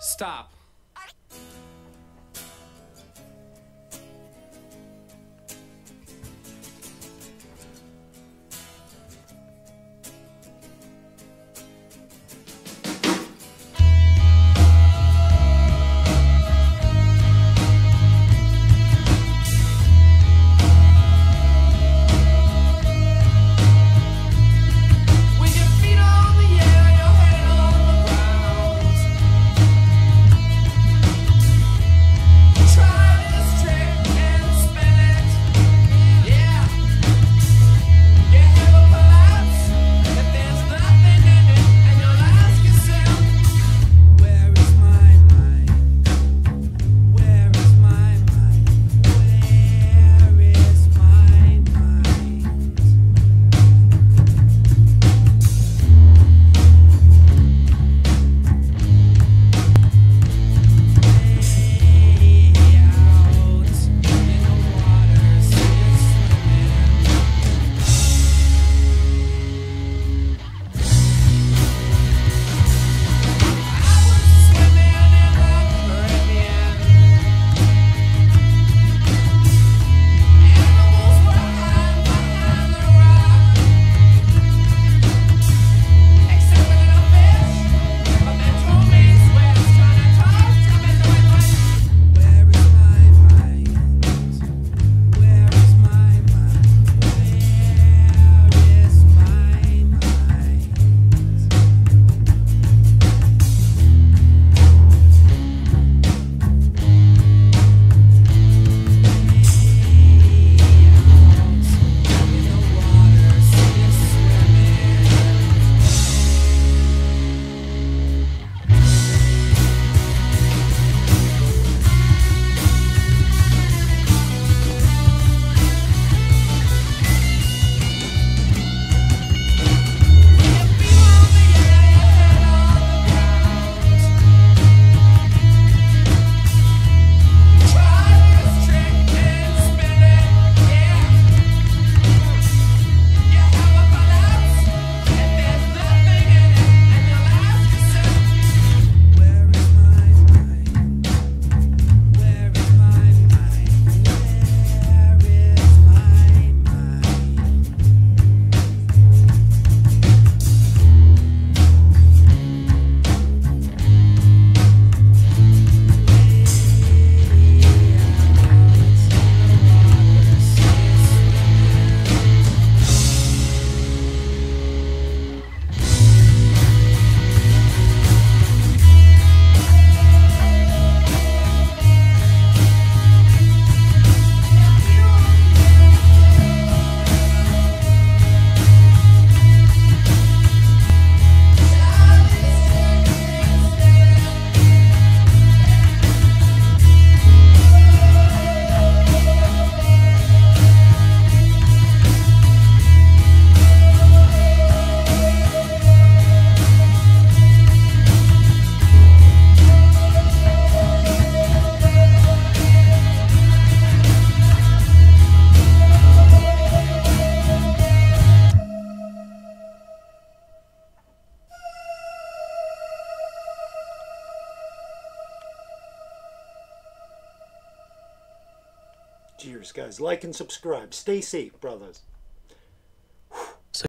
Stop. Cheers, guys. Like and subscribe. Stay safe, brothers.